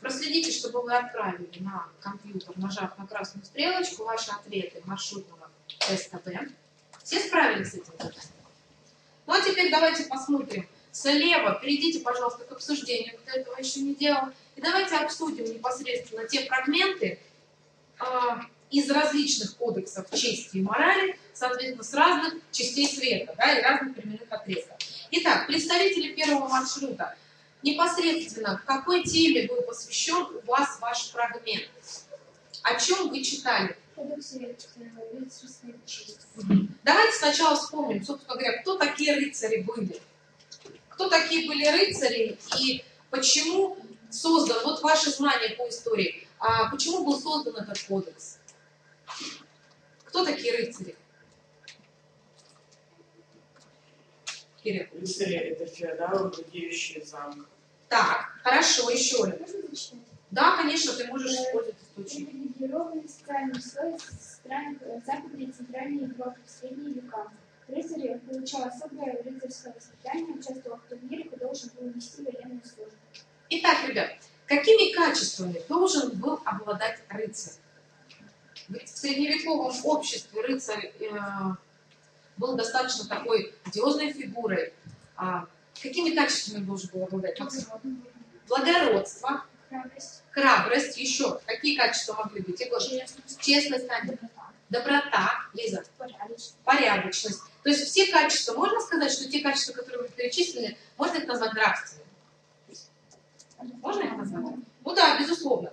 Проследите, чтобы вы отправили на компьютер, нажав на красную стрелочку, ваши ответы маршрутного теста Б. Все справились с этим? Ну а теперь давайте посмотрим. Слева перейдите, пожалуйста, к обсуждению, кто этого еще не делал. И давайте обсудим непосредственно те фрагменты э, из различных кодексов чести и морали, соответственно, с разных частей света, да, и разных временных отрезков. Итак, представители первого маршрута. Непосредственно, какой теме был посвящен у вас ваш фрагмент? О чем вы читали? Давайте сначала вспомним, собственно говоря, кто такие рыцари были. Кто такие были рыцари и почему создан, вот ваши знания по истории, а почему был создан этот кодекс? Кто такие рыцари? Кирилл. Рыцари это феодалы, владеющие замком. Так, хорошо, еще. Можно зачитать? Да, конечно, ты можешь использовать источник. привилегированный социальный слой стран Западной и Центральной Европы в средние века. Рыцарь получал особое рыцарское воспитание, участвовал в турнирах и должен был вести военную службу. Итак, ребят, какими качествами должен был обладать рыцарь? Ведь в средневековом обществе рыцарь э, был достаточно такой одиозной фигурой. А какими качествами должен был обладать? Максим? Благородство, Храбрость, храбрость, еще. Какие качества могли быть? Егор? честность, Честность, доброта, доброта, Лиза, порядочность. порядочность. То есть все качества, можно сказать, что те качества, которые вы перечислили, можно их назвать нравственными? Можно их назвать? Ну да, безусловно.